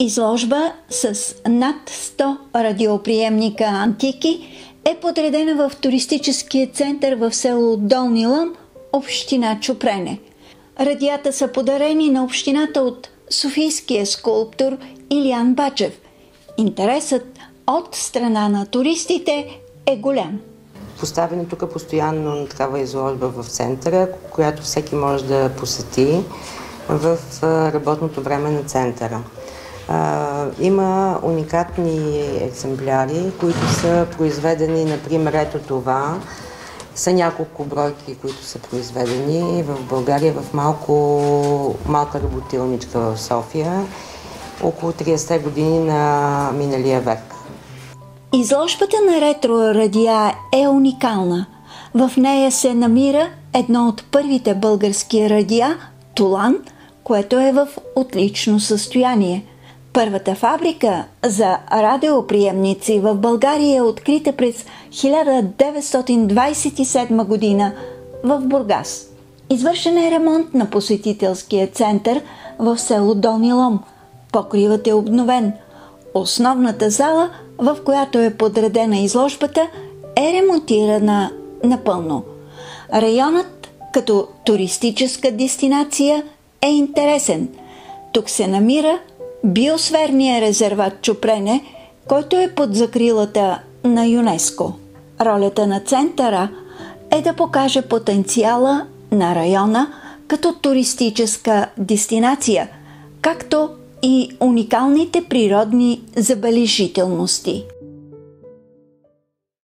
Изложба с над 100 радиоприемника антики е подредена в туристическия център в село Долни Лъм, община Чупрене. Радията са подарени на общината от софийския скулптор Илиан Бачев. Интересът от страна на туристите е голям. Поставени тук постоянно такава изложба в центъра, която всеки може да посети в работното време на центъра. Има уникатни екземпляри, които са произведени, например, ето това, са няколко бройки, които са произведени в България в малко, малка работилничка в София, около 30 години на миналия век. Изложбата на ретро радиа е уникална. В нея се намира едно от първите български радиа – Тулан, което е в отлично състояние. Първата фабрика за радиоприемници в България е открита през 1927 година в Бургас. Извършен е ремонт на посетителския център в село Долни Лом. Покривът е обновен. Основната зала – в която е подредена изложбата, е ремонтирана напълно. Районът като туристическа дестинация е интересен. Тук се намира биосферния резерват Чупрене, който е под закрилата на ЮНЕСКО. Ролята на центъра е да покаже потенциала на района като туристическа дестинация, както и уникалните природни забележителности.